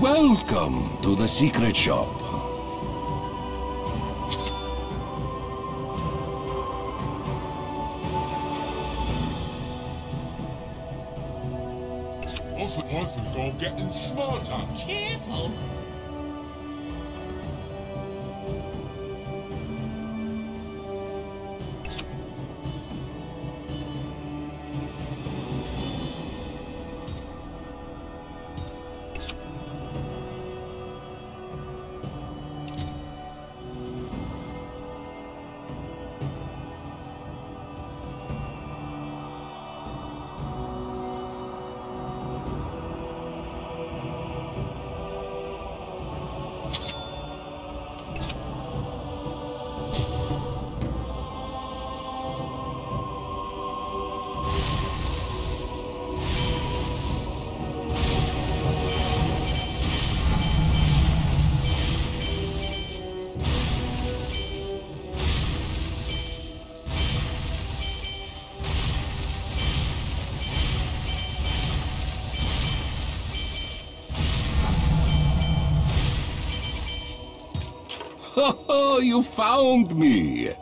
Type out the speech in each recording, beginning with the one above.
Welcome to the secret shop. Oh, you found me!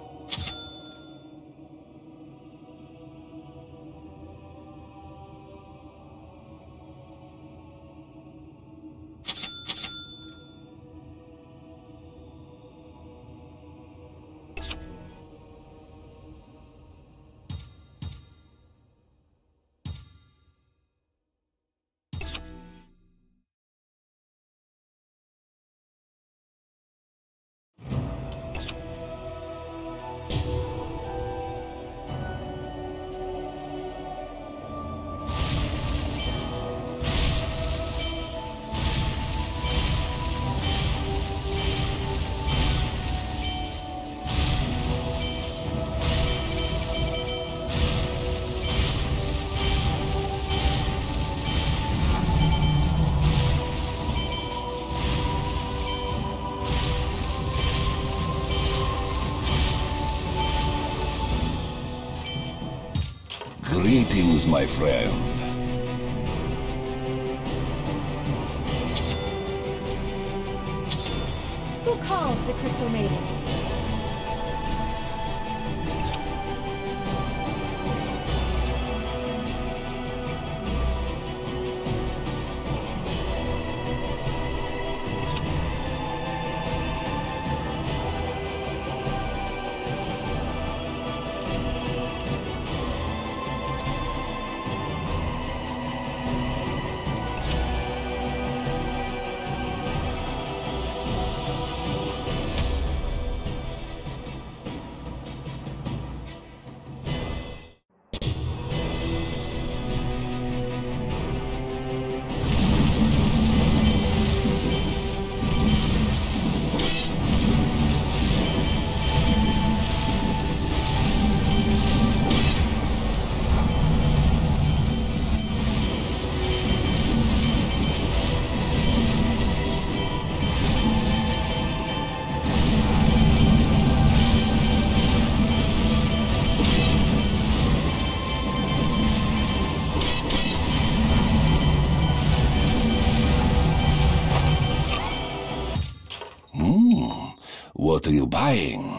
Greetings, my friend. Who calls the Crystal Maiden? What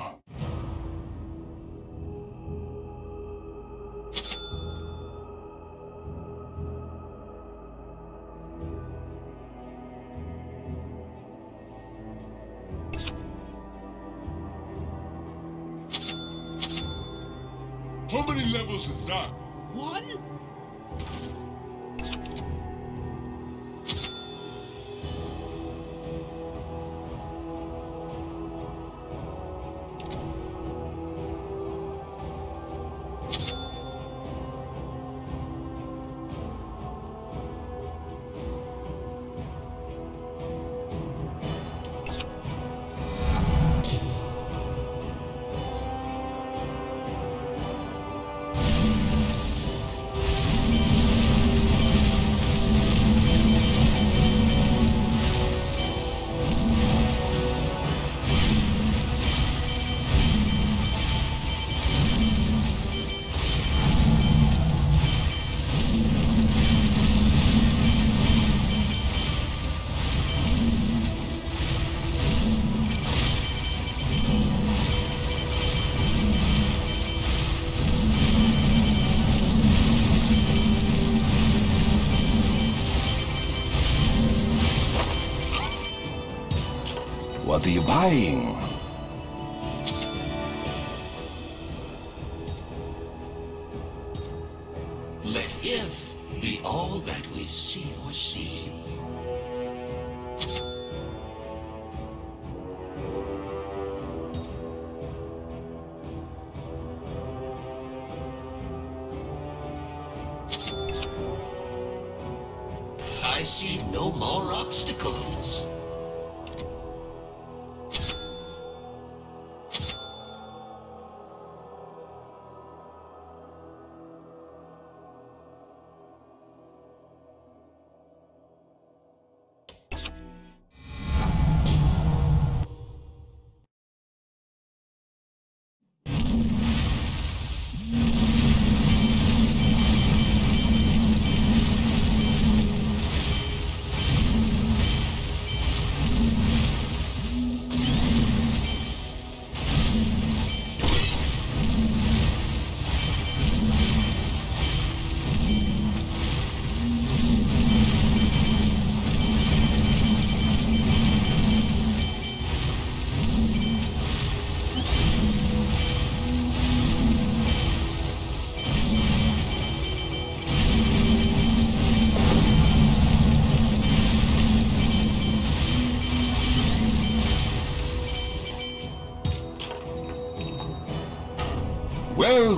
What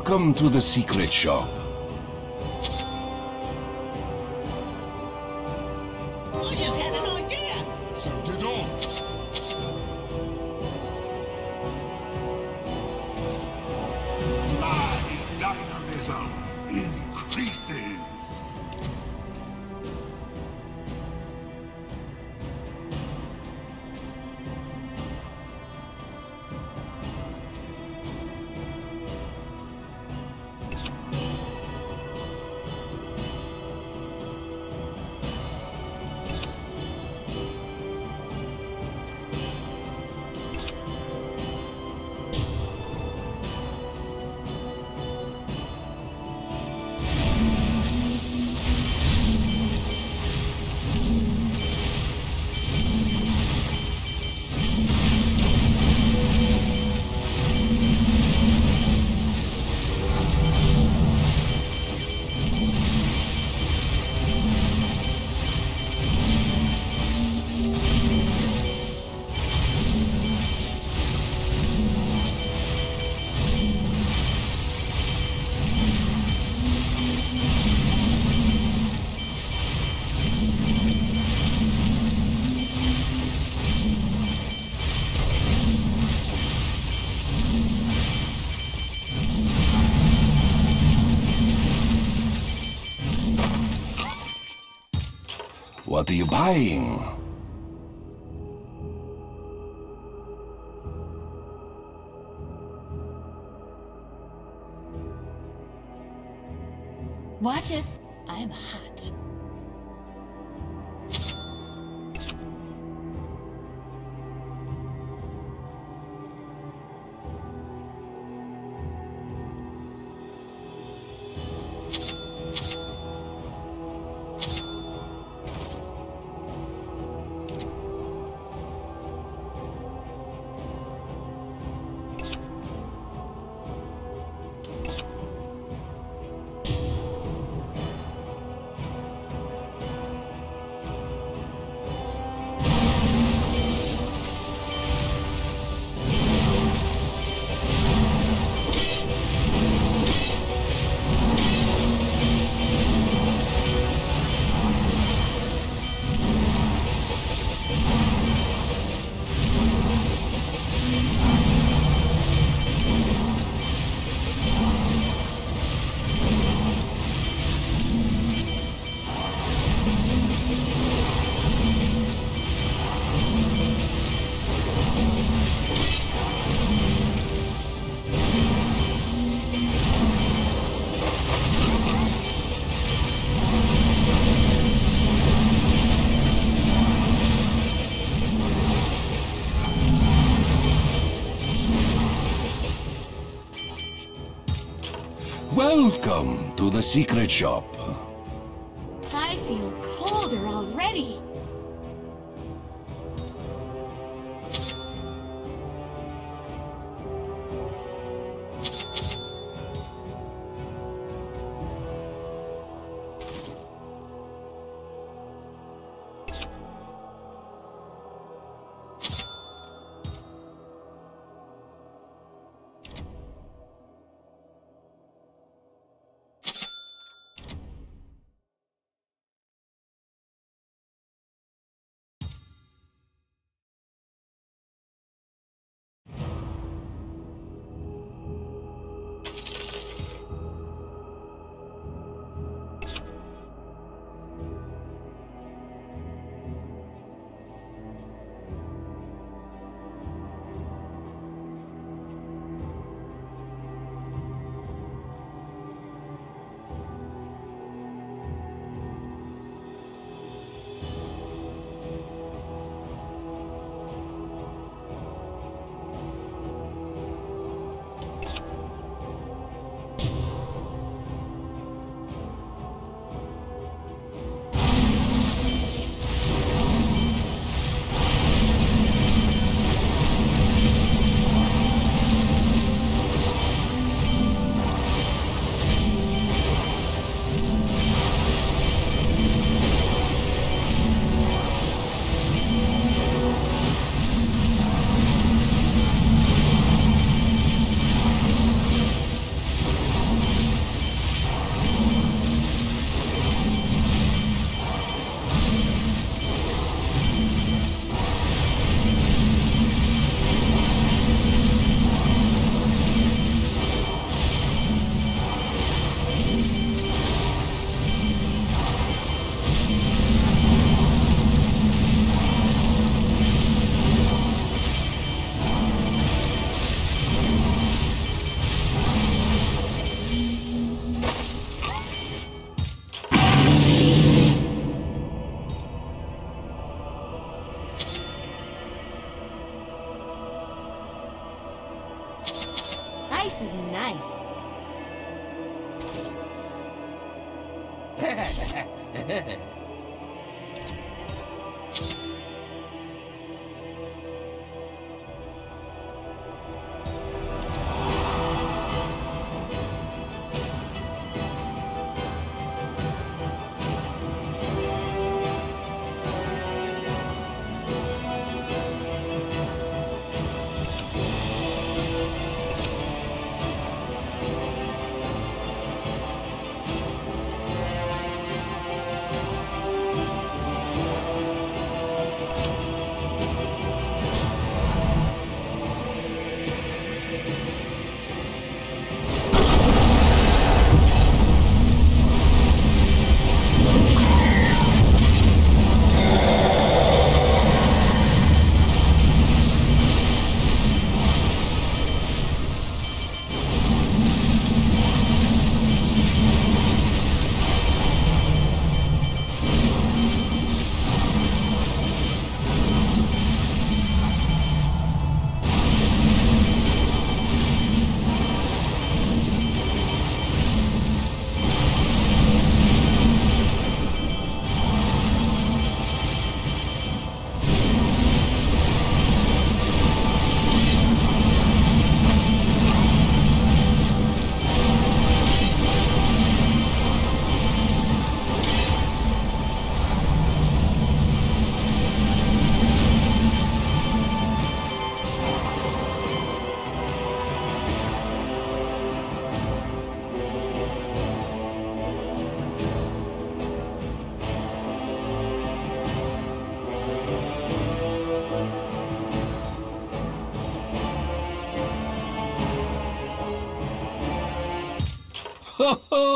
Welcome to the secret shop. I just had an idea. So did I. My dynamism What are you buying? Watch it. Welcome to the secret shop.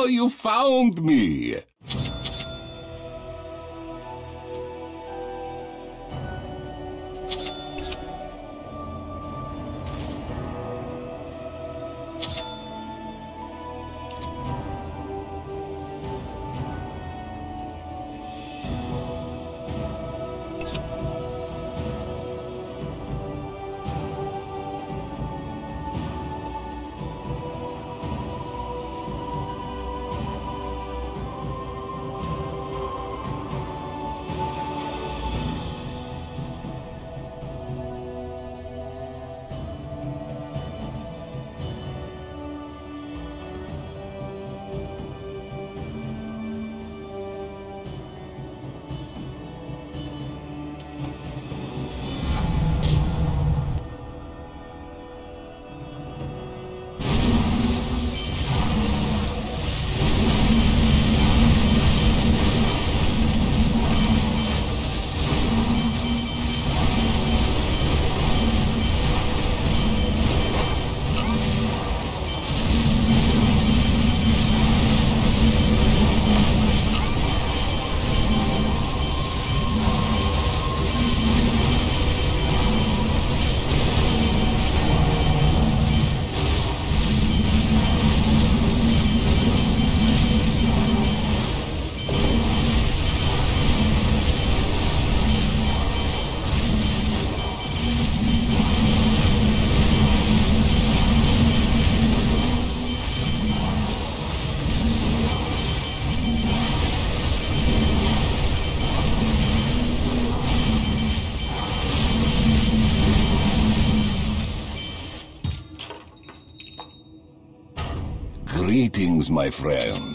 You found me! Greetings, my friend.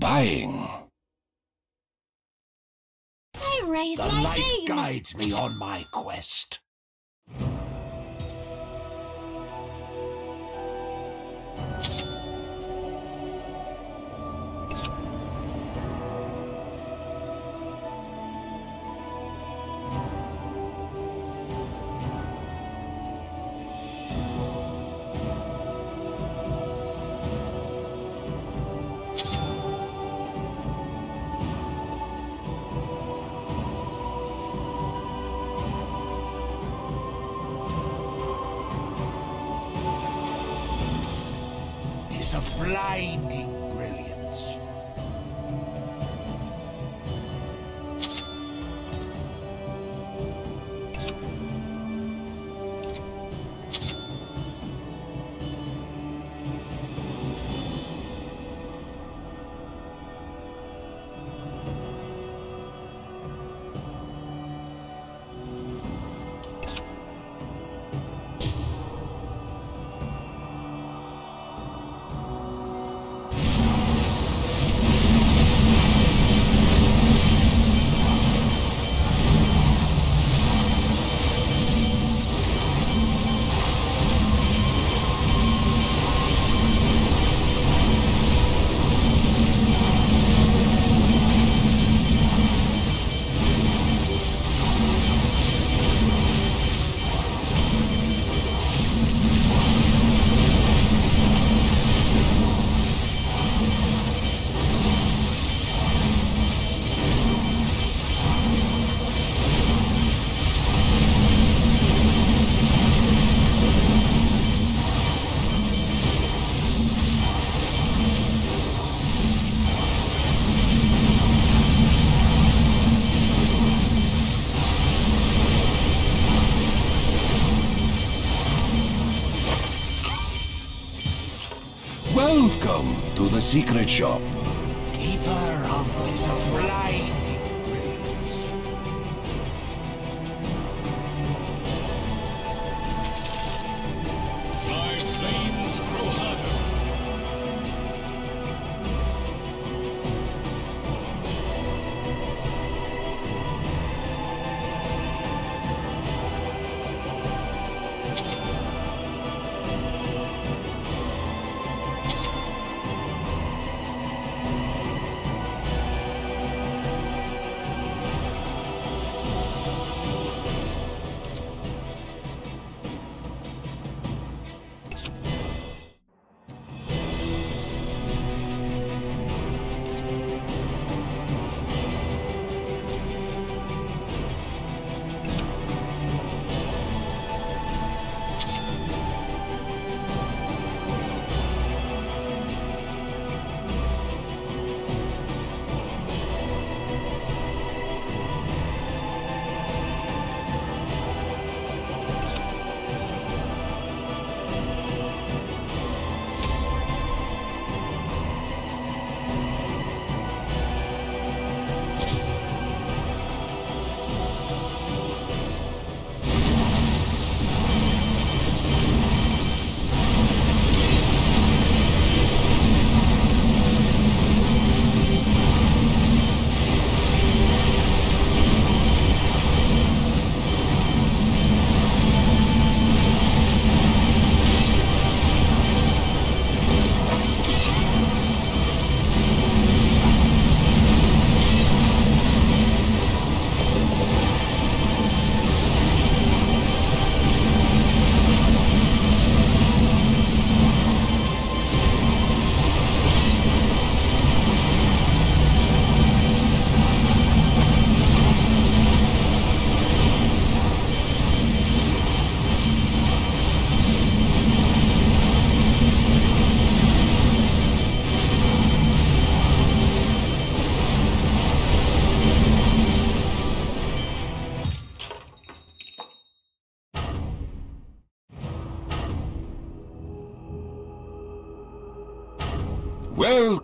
Buying? I raise The light game! guides me on my quest. Blinding secret shop.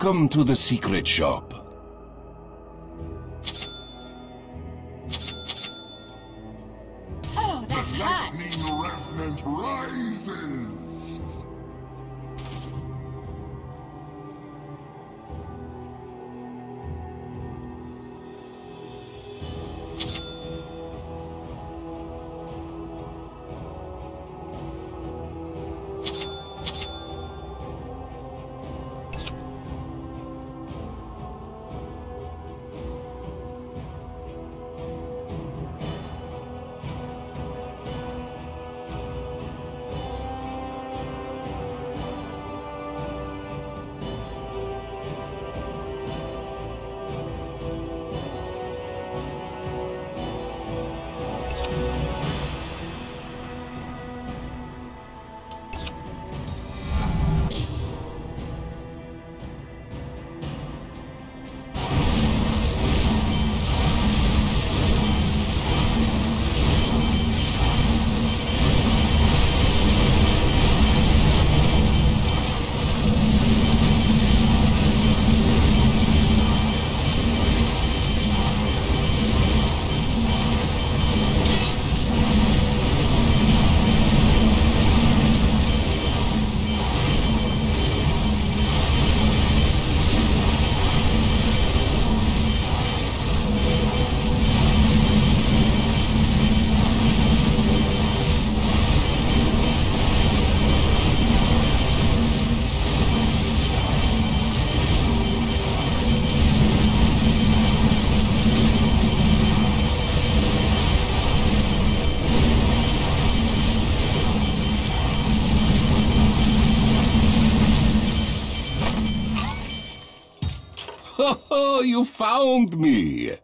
Welcome to the secret shop. You found me!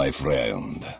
My friend.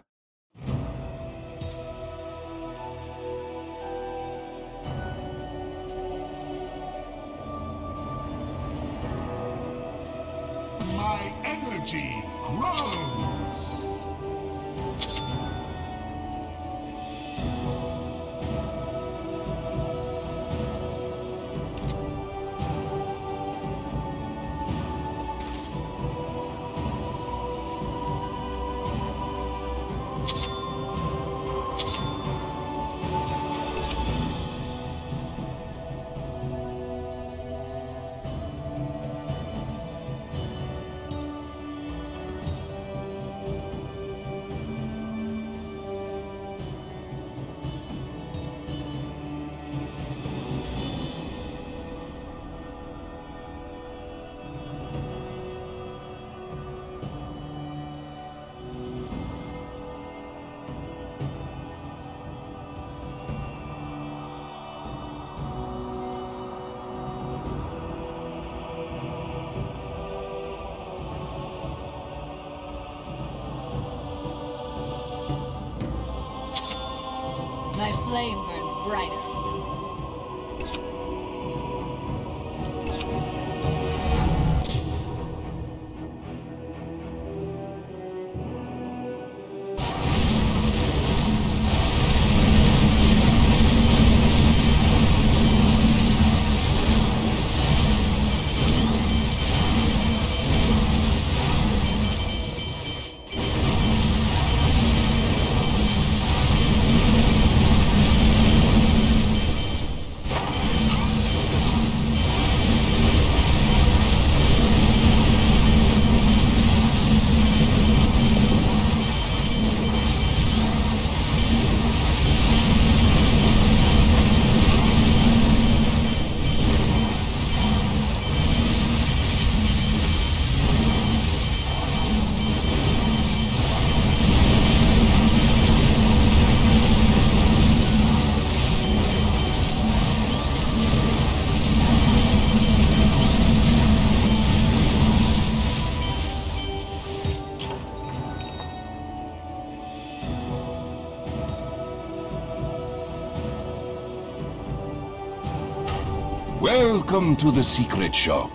Flame burns brighter. Welcome to the secret shop.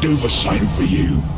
Do the same for you.